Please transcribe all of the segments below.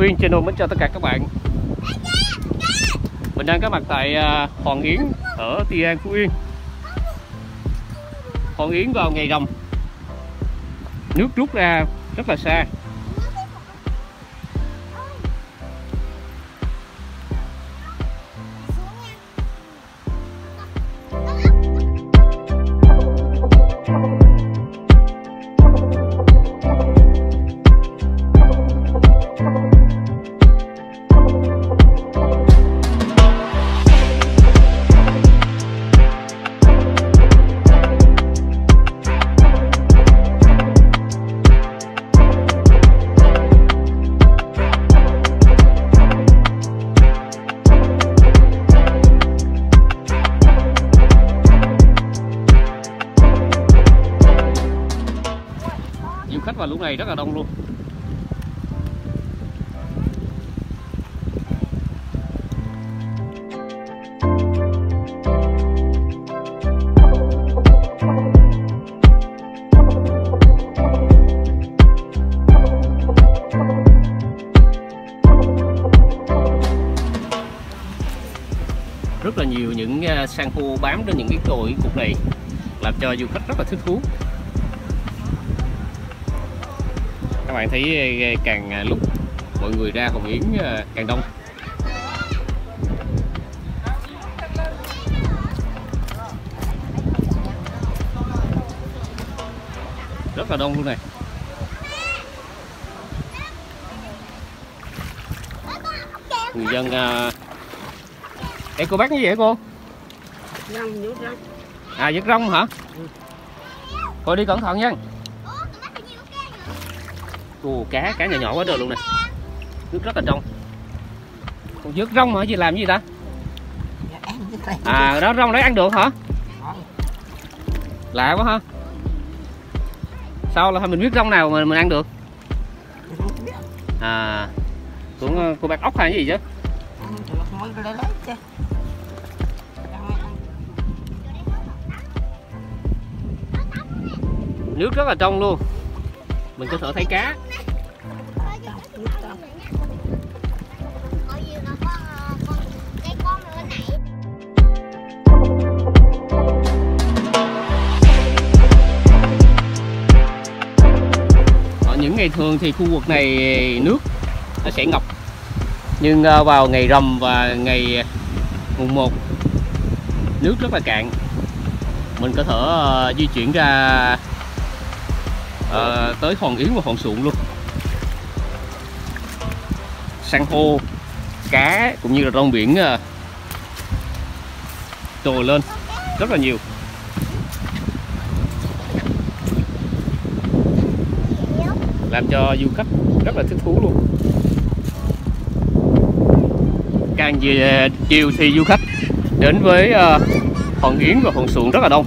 Nguyên channel mến chào tất cả các bạn. Mình đang có mặt tại à, Hoàng Hòn Yến ở Tuy An, Phú Yên Hòn Yến vào ngày rằm. Nước rút ra rất là xa. Lúc này rất là đông luôn. Rất là nhiều những à, san hô bám trên những cái cội cục này, làm cho du khách rất là thích thú. Các bạn thấy à, càng à, lúc mọi người ra Hồng Yến à, càng đông rất là đông luôn này người dân. Ê cô bắt cái gì vậy cô? rong nhú rong À giật rong hả? Thôi đi cẩn thận nha Ồ, cá, cá nhỏ nhỏ quá trời luôn nè Nước rất là trong Còn dứt rong hả? Gì làm gì ta? Dạ, À, đó rong đấy ăn được hả? Lạ quá ha Sao là mình biết rong nào mà mình ăn được? À, của cô bác ốc hay gì chứ Nước rất là trong luôn Mình có thể thấy cá ngày thường thì khu vực này nước nó sẽ ngập. Nhưng ờ, vào ngày rằm và ngày mùng 1 nước rất là cạn. Mình có thể ờ, di chuyển ra ờ, tới Hòn Yến và Hòn Sụn luôn. San hô, cá cũng như là rong biển trồi lên rất là nhiều. Làm cho du khách rất là thích thú luôn. Càng về chiều thì du khách đến với ờ, Hòn Yến và Hòn Xuồng rất là đông.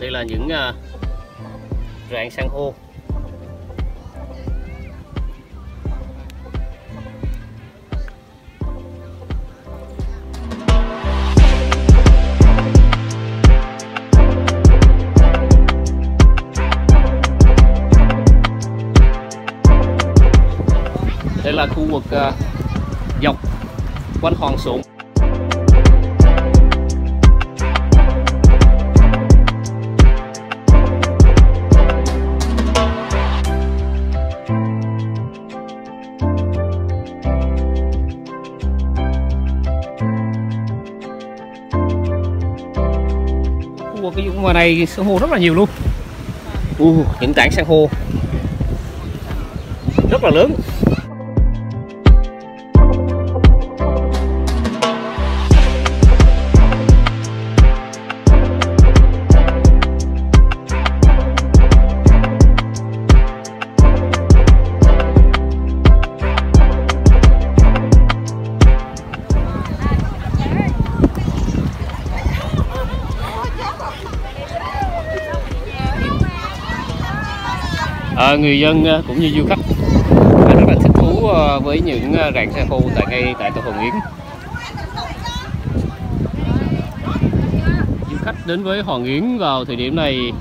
Đây là những ờ, rạn san hô. Khu vực uh, dọc quanh hòn sụn khu vực cái ngoài này san hô rất là nhiều luôn. Uh, những tảng san hô. Rất là lớn à, người dân ờ, cũng như du khách. Rất là thích thú ờ, với những rạn san hô tại ngay tại tổ Hồng Yến du khách đến với Hòn Yến vào thời điểm này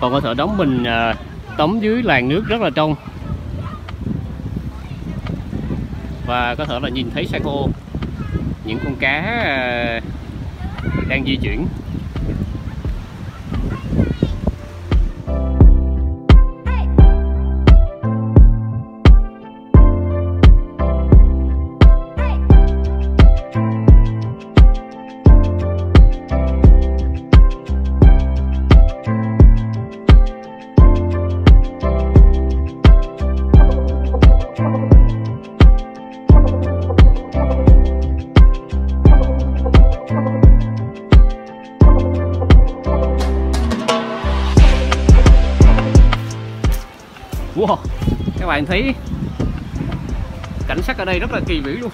còn có thể đóng mình tắm dưới làn nước rất là trong. Và có thể là nhìn thấy san hô những con cá đang di chuyển. Thấy cảnh sắc ở đây rất là kỳ vĩ luôn.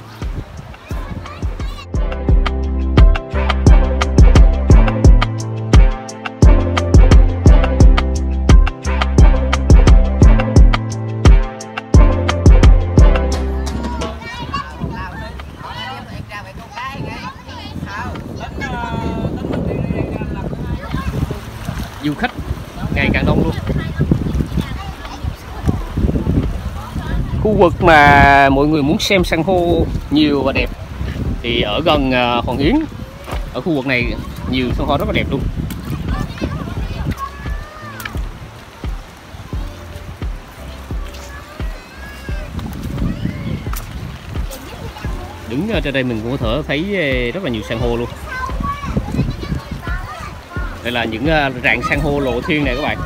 Vực mà mọi người muốn xem san hô nhiều và đẹp thì ở gần à, Hoàng Yến, ở khu vực này nhiều san hô rất là đẹp luôn. Đứng trên đây mình cũng có thể thấy à, rất là nhiều san hô luôn. Đây là những à, rạn san hô lộ thiên này các bạn.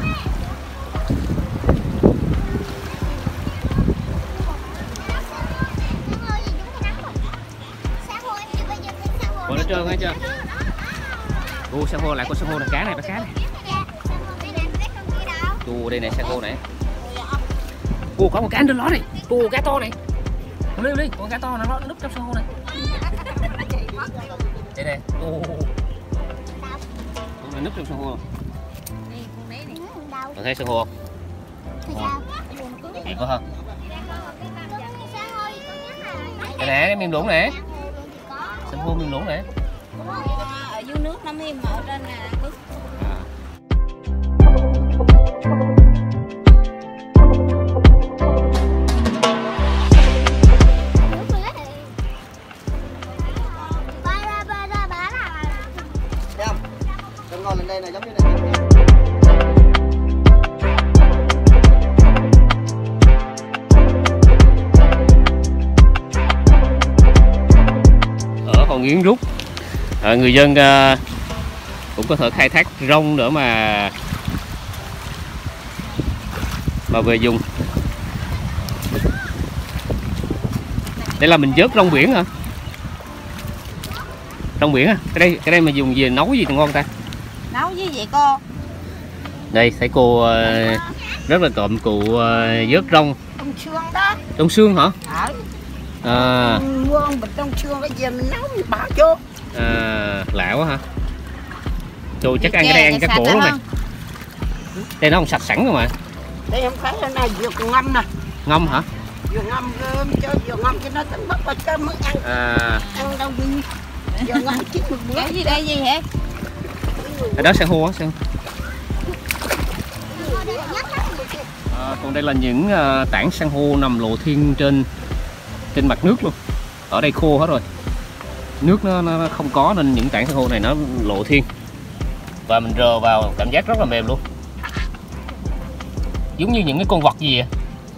Trơn hết chưa? Ô san hô lại con san hô này cá này bắt cá này. Ô đây này san hô này. Ô có một cá trên đó này. Ô cá to này. Đi đi con cá to nó nó núp trong san hô này. Đây này Ô Con này núp trong san hô. Còn thấy san hô không? Đẹp quá ha Đây nè, cái miếng lũng nè san hô miếng lũng nè ở dưới nước nó mới mở trên là? Trong ngồi lên đây này giống như này. ở Hòn Yến Rút à, người dân à, cũng có thể khai thác rong nữa mà mà về dùng. Đây là mình vớt rong biển hả? Rong biển à cái đây cái đây mà dùng về nấu gì thì ngon ta? Nấu với vậy cô? Đây thấy cô à, rất là trộm cụ à, vớt rong. Trong xương đó. trong xương hả? Ở à, bịch trong xương bây giờ mình nấu mình bỏ vô. À lạ quá hả? Trời chắc ăn cái đây ăn cái cổ lắm luôn nè đây nó không sạch sẵn rồi mà. Đây không phải là này vừa ngâm nè. ngâm hả? Vừa ngâm cơm cho vừa ngâm cho nó tính mất vào cơm mới ăn. à. Ăn đâu đi. Vừa ngâm chín một bữa. cái gì đây gì hả? Ở đó san hô á san à, còn đây là những à, tảng san hô nằm lộ thiên trên trên mặt nước luôn. Ở đây khô hết rồi nước nó, nó không có nên những tảng san hô này nó lộ thiên. Và mình rờ vào cảm giác rất là mềm luôn. Giống như những cái con vật gì vậy?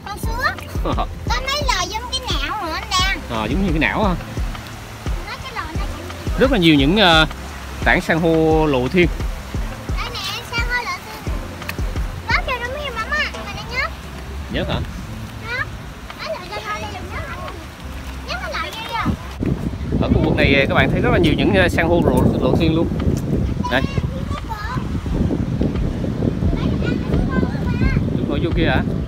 Con sứa. Có mấy lò giống cái não hả anh đang ờ à, giống như cái não ha rất là nhiều những uh, tảng san hô lộ thiên. Nhớ hả? Này ờ, các bạn thấy rất là nhiều những ờ, san hô lộ, lộ thiên luôn đây chúng ngồi vô kia hả à?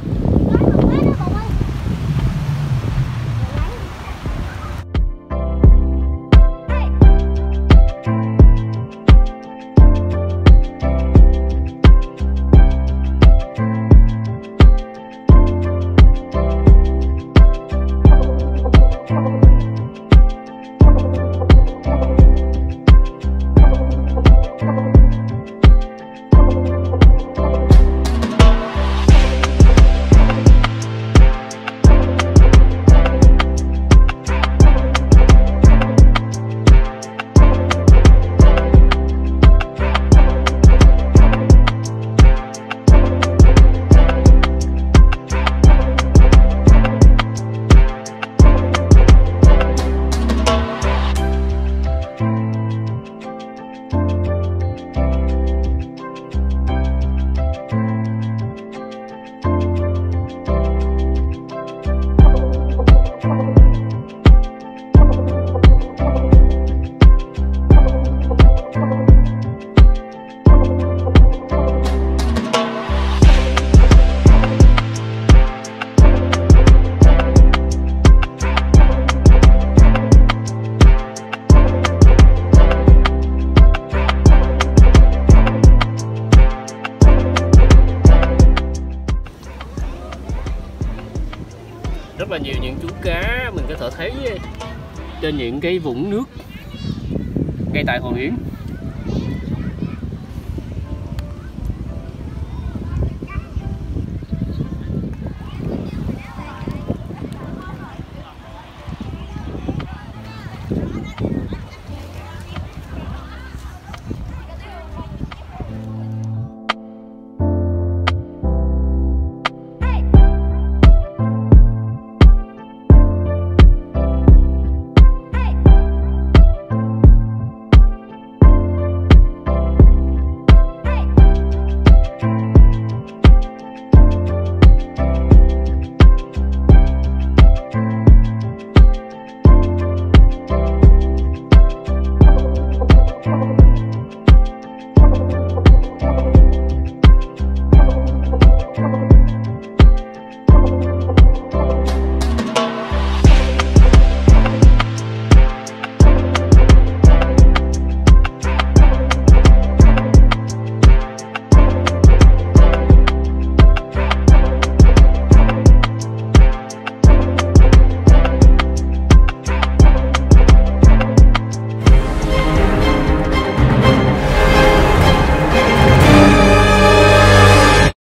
Những cái vũng nước ngay tại Hồ Yến